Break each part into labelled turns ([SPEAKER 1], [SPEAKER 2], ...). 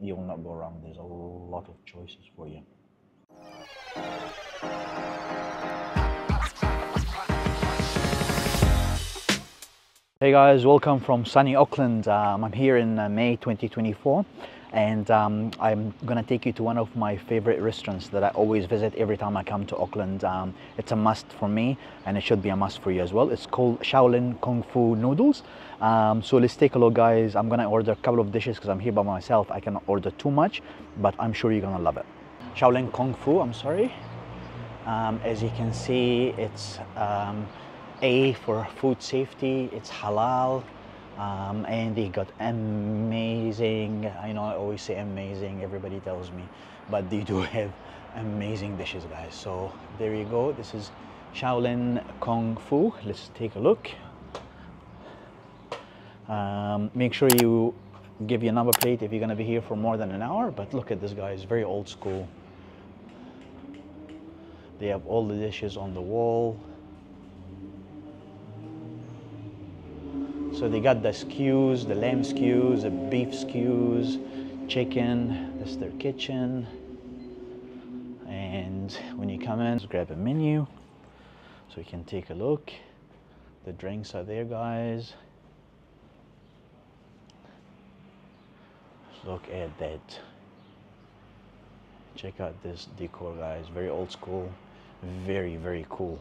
[SPEAKER 1] you will not go wrong. There's a lot of choices for you. Hey guys, welcome from sunny Auckland. Um, I'm here in uh, May 2024 and um, I'm gonna take you to one of my favorite restaurants that I always visit every time I come to Auckland. Um, it's a must for me and it should be a must for you as well. It's called Shaolin Kung Fu Noodles. Um, so let's take a look guys. I'm gonna order a couple of dishes because I'm here by myself. I cannot order too much, but I'm sure you're gonna love it. Shaolin Kung Fu, I'm sorry. Um, as you can see, it's um, a for food safety, it's halal, um, and they got amazing. I know I always say amazing, everybody tells me, but they do have amazing dishes, guys. So there you go. This is Shaolin Kung Fu. Let's take a look. Um, make sure you give your number plate if you're going to be here for more than an hour. But look at this, guys, very old school. They have all the dishes on the wall. So they got the skews, the lamb skews, the beef skews, chicken. This is their kitchen. And when you come in, grab a menu so you can take a look. The drinks are there, guys. Look at that. Check out this decor, guys. Very old school. Very, very cool.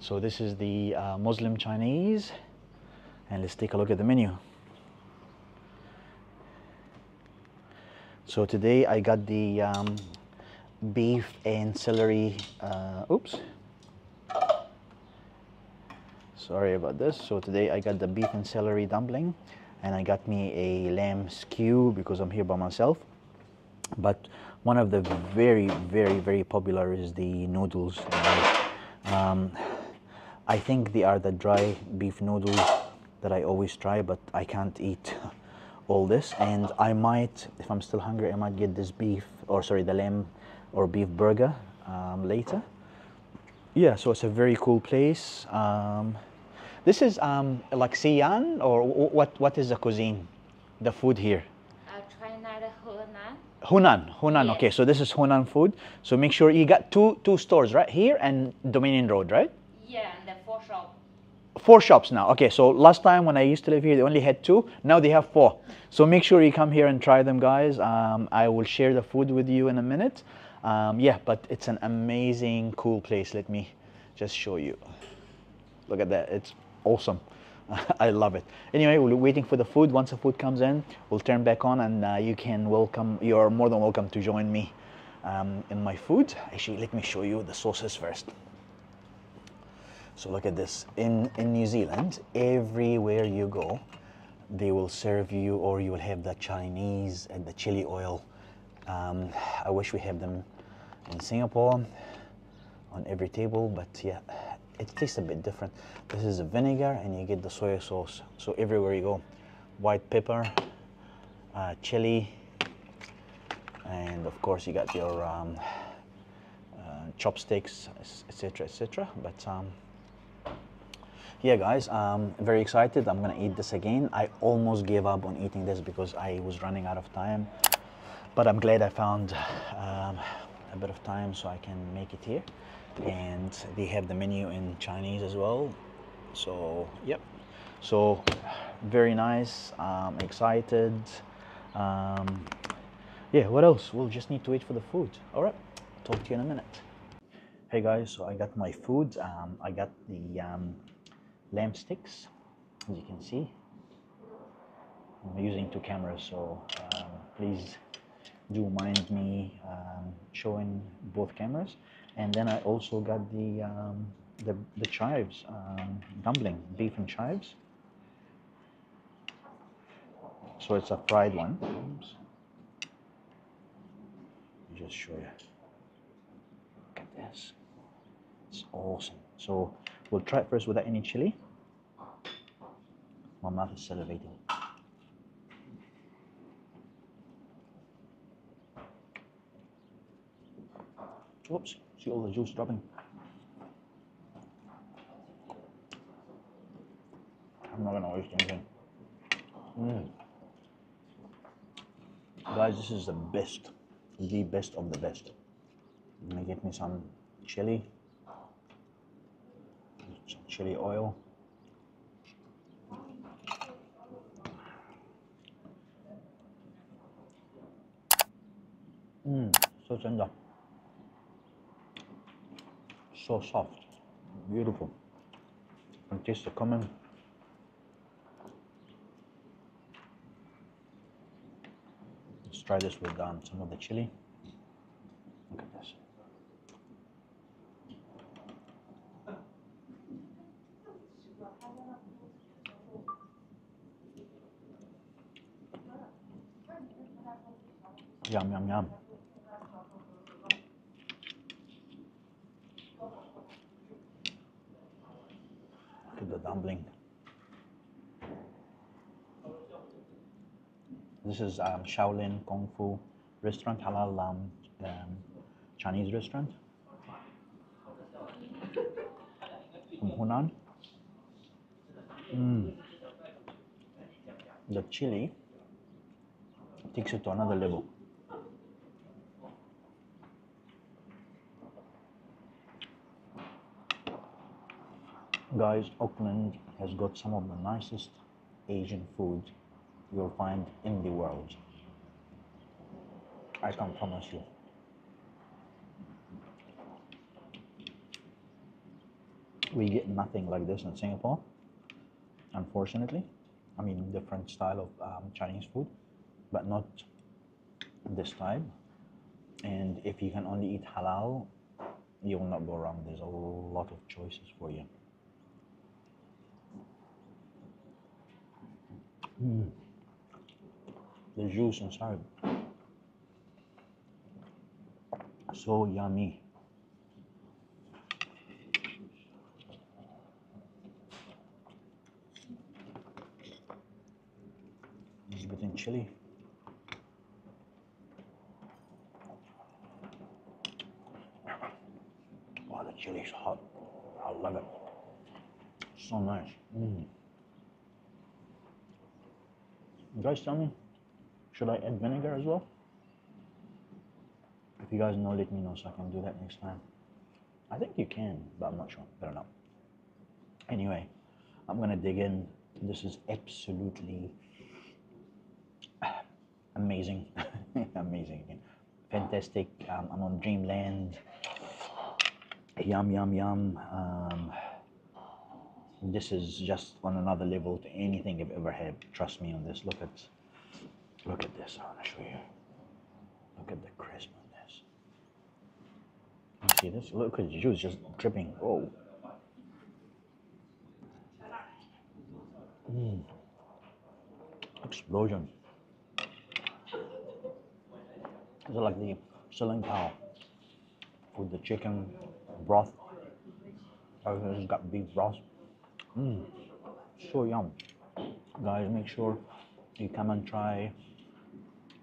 [SPEAKER 1] So this is the uh, Muslim Chinese and let's take a look at the menu. So today I got the um, beef and celery, uh, oops. Sorry about this. So today I got the beef and celery dumpling and I got me a lamb skew because I'm here by myself. But one of the very, very, very popular is the noodles. Um, I think they are the dry beef noodles that I always try, but I can't eat all this. And I might, if I'm still hungry, I might get this beef, or sorry, the lamb or beef burger um, later. Yeah, so it's a very cool place. Um, this is um, like Xi'an, or what? What is the cuisine, the food here?
[SPEAKER 2] Hunan.
[SPEAKER 1] Hunan, Hunan.
[SPEAKER 2] Yes.
[SPEAKER 1] Okay, so this is Hunan food. So make sure you got two two stores right here and Dominion Road, right?
[SPEAKER 2] Yeah, and the four shop.
[SPEAKER 1] Four shops now. Okay, so last time when I used to live here, they only had two. Now they have four. So make sure you come here and try them, guys. Um, I will share the food with you in a minute. Um, yeah, but it's an amazing, cool place. Let me just show you. Look at that. It's awesome. I love it. Anyway, we're waiting for the food. Once the food comes in, we'll turn back on and uh, you can welcome, you're more than welcome to join me um, in my food. Actually, let me show you the sauces first. So look at this. In, in New Zealand, everywhere you go, they will serve you or you will have the Chinese and the chili oil. Um, I wish we have them in Singapore on every table, but yeah, it tastes a bit different. This is a vinegar and you get the soy sauce. So everywhere you go, white pepper, uh, chili, and of course you got your um, uh, chopsticks, etc., etc. But um, yeah, guys, um, very excited. I'm gonna eat this again. I almost gave up on eating this because I was running out of time, but I'm glad I found um, a bit of time so I can make it here. And they have the menu in Chinese as well. So, yep. So, very nice. Excited. Um, yeah, what else? We'll just need to wait for the food. All right, talk to you in a minute. Hey guys, so I got my food. Um, I got the um, lamb sticks, as you can see. I'm using two cameras, so um, please do mind me um, showing both cameras. And then I also got the um, the, the chives, um, dumpling, beef and chives. So it's a fried one. Oops. Let me just show you. Look at this. It's awesome. So we'll try it first without any chili. My mouth is salivating. Whoops, see all the juice dropping. I'm not gonna waste anything. Mm. Guys, this is the best, the best of the best. I'm gonna get me some chili, some chili oil. Mmm, so tender, so soft, beautiful. can taste the cumin. Let's try this with um, some of the chili. Look at this. Yum, yum, yum. Dumpling. This is um, Shaolin Kung Fu restaurant, halal um, um, Chinese restaurant from Hunan. Mm. The chili takes it to another level. Guys, Auckland has got some of the nicest Asian food you'll find in the world. I can promise you. We get nothing like this in Singapore, unfortunately. I mean, different style of um, Chinese food, but not this type. And if you can only eat halal, you will not go wrong. There's a lot of choices for you. Mm. The juice inside. So yummy. Bit in chili. Wow, the chili is hot. I love it. So nice. Mm. You guys tell me, should I add vinegar as well? If you guys know, let me know so I can do that next time. I think you can, but I'm not sure. I don't know. Anyway, I'm gonna dig in. This is absolutely amazing, amazing, fantastic. Um, I'm on Dreamland. Yum yum yum. Um, this is just on another level to anything I've ever had. Trust me on this. Look at, look at this. I want to show you. Look at the crisp on this. You see this? Look at the juice just dripping. Oh. Mm. Explosion. It's like the ceiling tile with the chicken broth. Oh, it's got beef broth. Mmm, so yum. Guys, make sure you come and try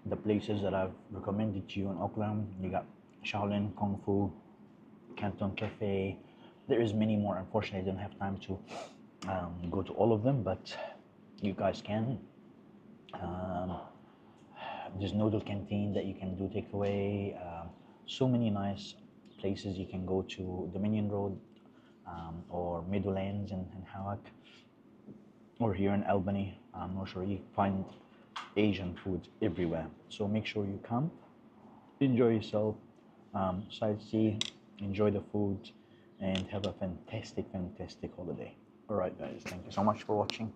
[SPEAKER 1] the places that I've recommended to you in Auckland. You got Shaolin Kung Fu, Canton Cafe. There is many more. Unfortunately, I don't have time to um, go to all of them, but you guys can. Um, there's Noodle Canteen that you can do takeaway. Um, so many nice places you can go to. Dominion Road, um, or Meadowlands in, in Howick or here in Albany. I'm not sure you find Asian food everywhere. So make sure you come, enjoy yourself, um, sightsee, enjoy the food, and have a fantastic, fantastic holiday. All right, guys, thank you so much for watching.